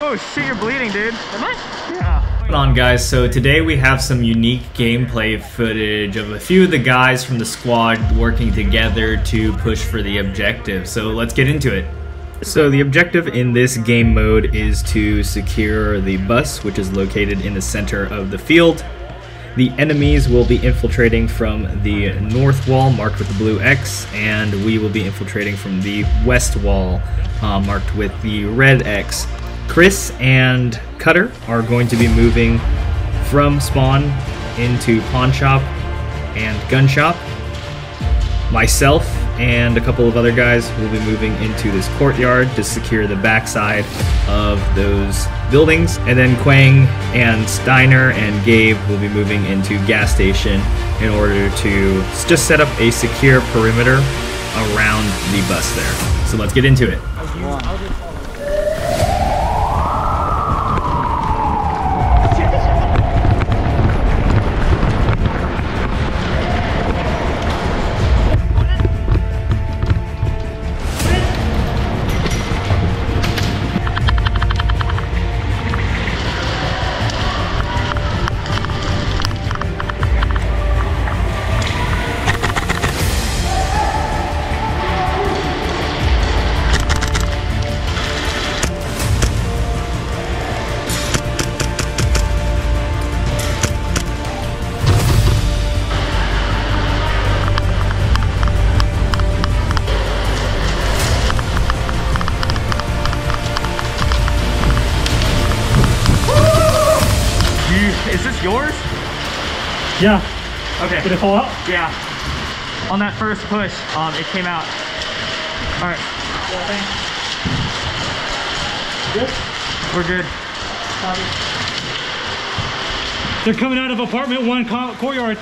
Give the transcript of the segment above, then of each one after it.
Oh shit, you're bleeding, dude. Am I? Yeah. Hold on guys, so today we have some unique gameplay footage of a few of the guys from the squad working together to push for the objective. So let's get into it. So the objective in this game mode is to secure the bus, which is located in the center of the field. The enemies will be infiltrating from the north wall, marked with the blue X, and we will be infiltrating from the west wall, uh, marked with the red X. Chris and Cutter are going to be moving from spawn into pawn shop and gun shop. Myself and a couple of other guys will be moving into this courtyard to secure the backside of those buildings. And then Quang and Steiner and Gabe will be moving into gas station in order to just set up a secure perimeter around the bus there. So let's get into it. Yeah. Okay. Did it fall out? Yeah. On that first push, um, it came out. All right. Good. We're good. They're coming out of apartment one courtyard.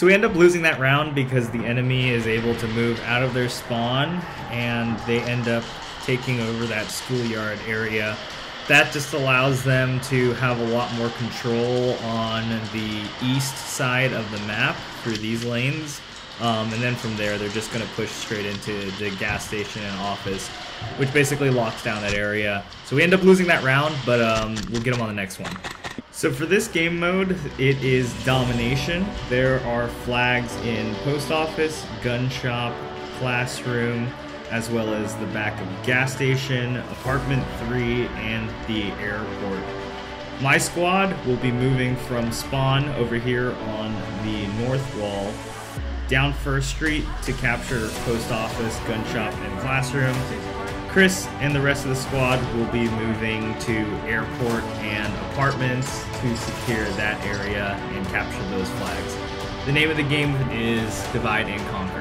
So we end up losing that round because the enemy is able to move out of their spawn and they end up taking over that schoolyard area. That just allows them to have a lot more control on the east side of the map through these lanes. Um, and then from there, they're just going to push straight into the gas station and office, which basically locks down that area. So we end up losing that round, but um, we'll get them on the next one. So for this game mode, it is domination. There are flags in post office, gun shop, classroom, as well as the back of gas station, apartment 3, and the airport. My squad will be moving from spawn over here on the north wall down First Street to capture post office, gun shop, and classroom. Chris and the rest of the squad will be moving to airport and apartments to secure that area and capture those flags. The name of the game is Divide and Conquer.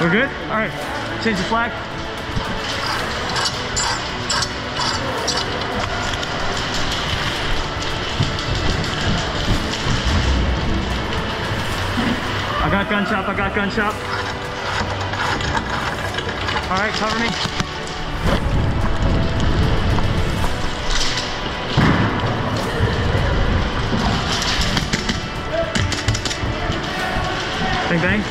We're good? All right. Change the flag. Got gun shop, I got gun shop. All right, cover me. Bang bang.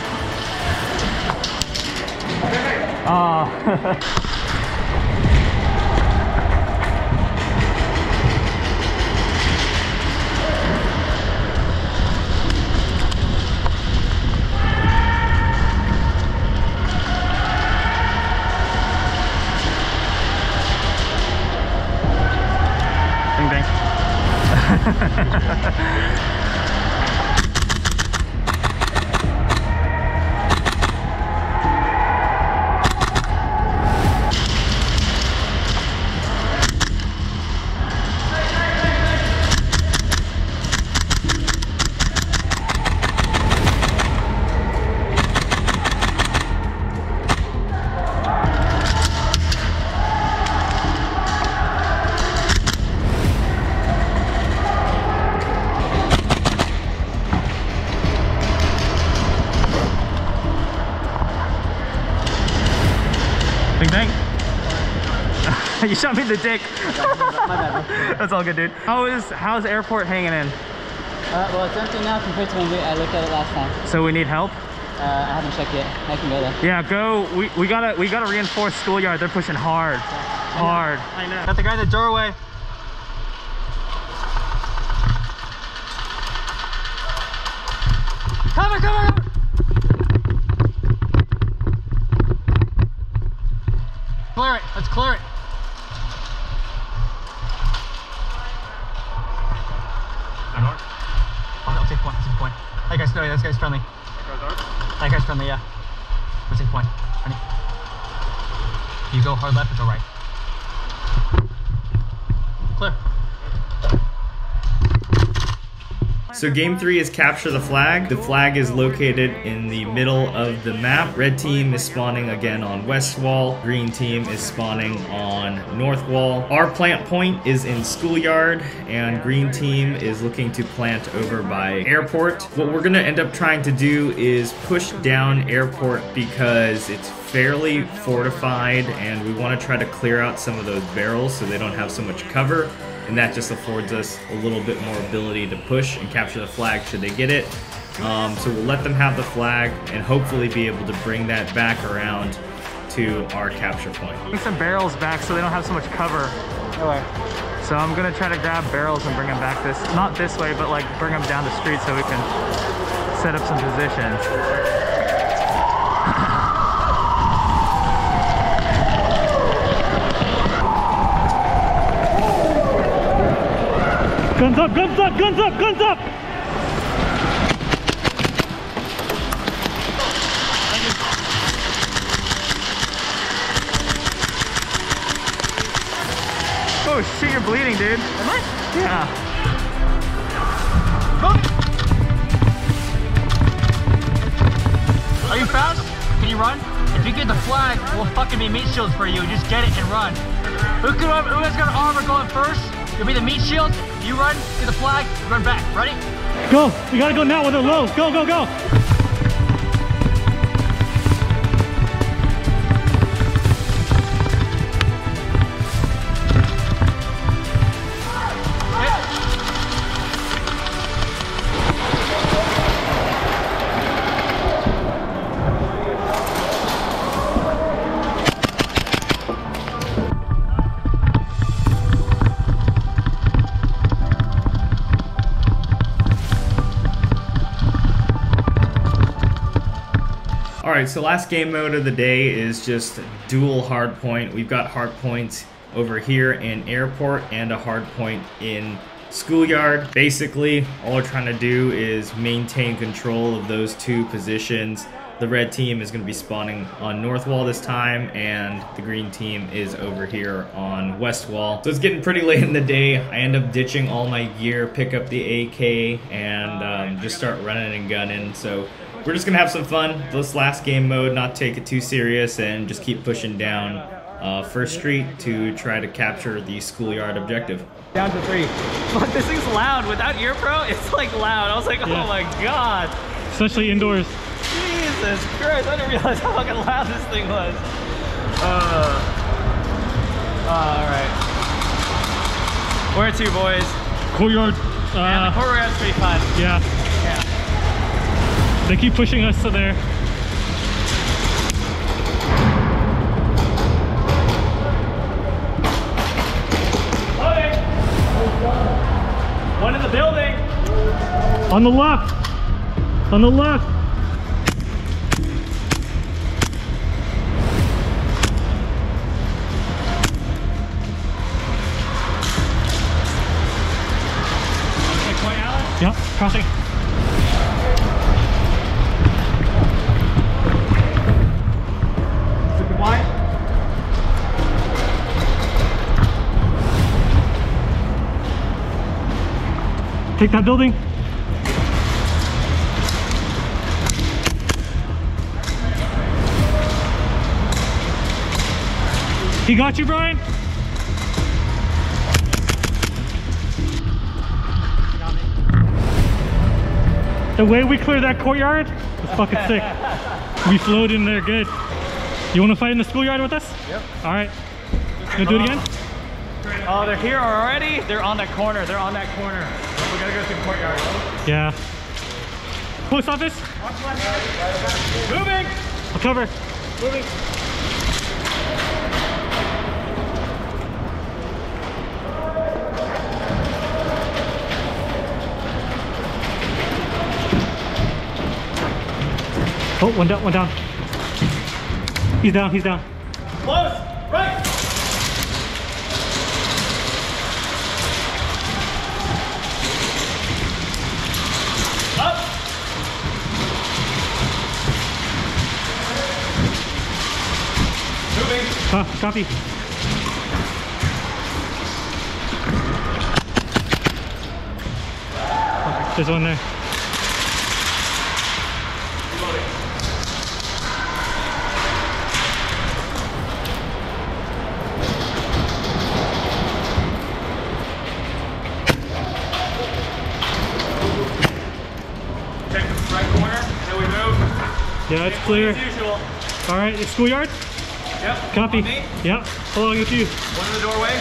Ah. you shot me the dick. My bad, bro. That's all good, dude. How is how's airport hanging in? Uh, well, it's empty now compared to when we, I looked at it last time. So we need help. Uh, I haven't checked yet. I can go there. Yeah, go. We, we gotta we gotta reinforce schoolyard. They're pushing hard, hard. I know. Got the guy in the doorway. Cover, cover, cover. Go hard left or go right. So game three is capture the flag. The flag is located in the middle of the map. Red team is spawning again on west wall. Green team is spawning on north wall. Our plant point is in schoolyard and green team is looking to plant over by airport. What we're gonna end up trying to do is push down airport because it's fairly fortified and we want to try to clear out some of those barrels so they don't have so much cover and that just affords us a little bit more ability to push and capture the flag should they get it. Um, so we'll let them have the flag and hopefully be able to bring that back around to our capture point. Bring some barrels back so they don't have so much cover. Okay. So I'm gonna try to grab barrels and bring them back this, not this way, but like bring them down the street so we can set up some positions. Guns up, guns up, guns up, guns up! Oh shit, you're bleeding, dude. Am I? Yeah. Are you fast? Can you run? If you get the flag, we'll fucking be meat shields for you. Just get it and run. Who can who has got armor going first? You'll be the meat shield. You run, get the flag, run back. Ready? Go! We gotta go now with the low. Go, go, go! All right, so last game mode of the day is just dual hardpoint. We've got hard points over here in airport and a hardpoint in schoolyard. Basically, all we're trying to do is maintain control of those two positions. The red team is going to be spawning on north wall this time, and the green team is over here on west wall. So it's getting pretty late in the day. I end up ditching all my gear, pick up the AK, and um, just start running and gunning. So we're just gonna have some fun this last game mode, not take it too serious, and just keep pushing down uh, First Street to try to capture the schoolyard objective. Down to three. But this thing's loud. Without ear pro, it's like loud. I was like, oh Yeah. my god. Especially indoors. Jesus Christ. I didn't realize how fucking loud this thing was. Uh, Alright. Where to, boys? Courtyard. Yeah, the Uh, courtyard's pretty fun. yeah. They keep pushing us to there. Loading. One in the building. On the left. On the left. Crossing. Take that building. He got you, Brian? The way we cleared that courtyard was fucking sick. We flowed in there good. You want to fight in the schoolyard with us? Yep. All right. Gonna do it again? Oh, they're here already? They're on that corner. They're on that corner. Gotta go through the courtyard. Yeah. Post office? Moving! I'll cover. Moving. Oh, one down, one down. He's down, he's down. Close! Right! Up! Copy. There's one there. Check the right corner, and then we move. Yeah, it's clear. All right, it's schoolyard. Yep. Copy. On me. Yeah, along with you. One in the doorway.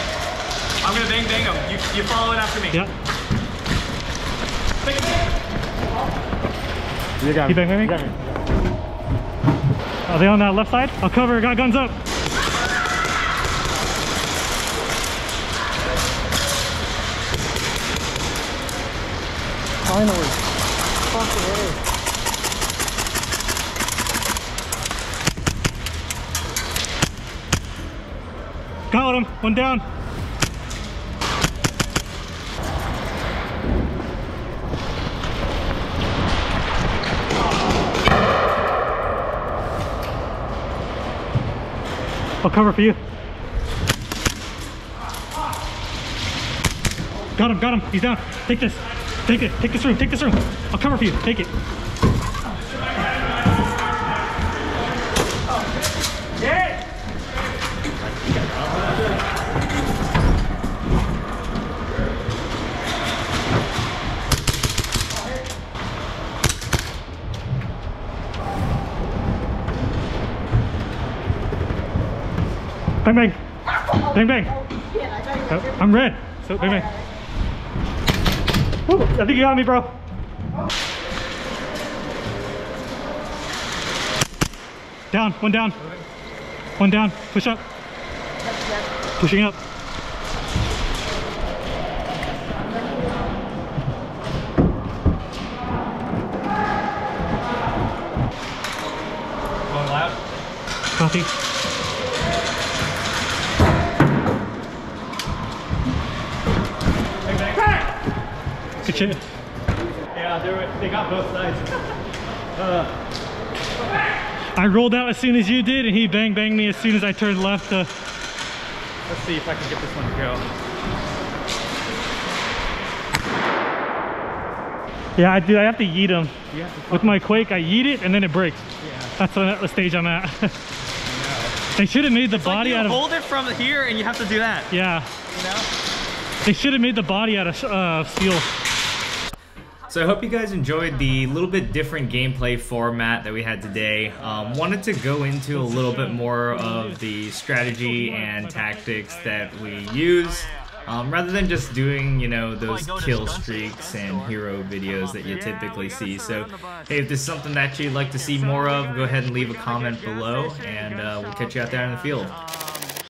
I'm gonna bang bang him. You, you follow it after me. Yeah. Bang, bang. You got me. bang, bang, bang. Are they on that left side? I'll cover. Got guns up. Finally. Fucking A. Got him. One down. I'll cover for you. Got him, got him. He's down. Take this. Take it. Take this room. Take this room. I'll cover for you. Take it. Bang, bang. Bang, bang. Uh, I'm red. So, bang, bang. Woo, I think you got me, bro. Down, one down. One down. Push up. Pushing up. Going shit. Yeah, they were, they got both sides. I rolled out as soon as you did, and he bang banged me as soon as I turned left. Uh, Let's see if I can get this one to go. yeah, I do. I have to yeet him. You to With my Quake, I yeet it, and then it breaks. Yeah. That's the, the stage I'm at. they should have made the body you out of. hold it from here and you have to do that. Yeah, You know? they should have made the body out of uh, steel. So I hope you guys enjoyed the little bit different gameplay format that we had today. Um, wanted to go into a little bit more of the strategy and tactics that we use. Um, rather than just doing, you know, those kill streaks and hero videos that you typically see. So, hey, if this is something that you'd like to see more of, go ahead and leave a comment below, and uh, we'll catch you out there in the field.